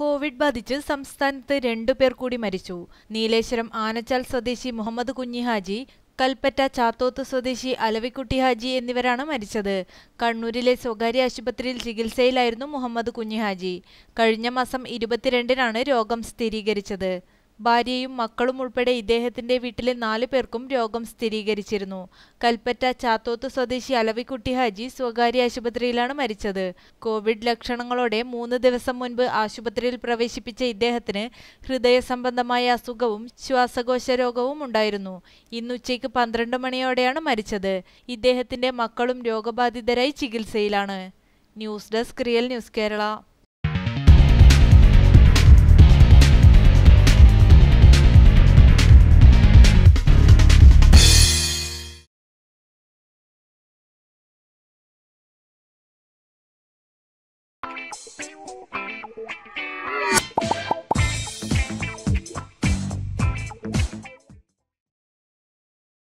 Covid ബാധിച്ച് സംസ്ഥാനത്ത് രണ്ടുപേർ കൂടി മരിച്ചു. നീലേശ്വരം ആനച്ചാൽ സ്വദേശി മുഹമ്മദ് കുഞ്ഞിഹാജി കൽപ്പറ്റ ചാത്തോത്ത് സ്വദേശി അലവിക്കുട്ടി ഹാജി എന്നിവരാണ് മരിച്ചത്. കണ്ണൂരിലെ സ്വകാര്യ ആശുപത്രിയിൽ ചികിത്സയിലായിരുന്നു മുഹമ്മദ് കുഞ്ഞിഹാജി. കഴിഞ്ഞ മാസം ഇരുപത്തിരണ്ടിനാണ് രോഗം സ്ഥിരീകരിച്ചത്. ഭാര്യയും മക്കളും ഉൾപ്പെടെ ഇദ്ദേഹത്തിന്റെ വീട്ടിലെ നാലു പേർക്കും രോഗം സ്ഥിരീകരിച്ചിരുന്നു. കൽപ്പറ്റ ചാത്തോത്ത് സ്വദേശി അലവിക്കുട്ടി ഹാജി സ്വകാര്യ ആശുപത്രിയിലാണ് മരിച്ചത്. കോവിഡ് ലക്ഷണങ്ങളോടെ മൂന്ന് ദിവസം മുൻപ് ആശുപത്രിയിൽ പ്രവേശിപ്പിച്ച ഇദ്ദേഹത്തിന് ഹൃദയ സംബന്ധമായ അസുഖവും ശ്വാസകോശ രോഗവും ഉണ്ടായിരുന്നു. ഇന്നുച്ചയ്ക്ക് പന്ത്രണ്ട് മണിയോടെയാണ് മരിച്ചത്. ഇദ്ദേഹത്തിന്റെ മക്കളും രോഗബാധിതരായി ചികിത്സയിലാണ്. News desk real news Kerala.